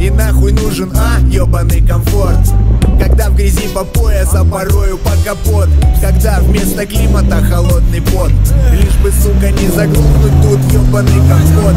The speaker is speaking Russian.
И нахуй нужен, а, ёбаный комфорт? Когда в грязи по пояс, а порою по капот. Когда вместо климата холодный пот. Лишь бы, сука, не заглохнуть тут ёбаный компот.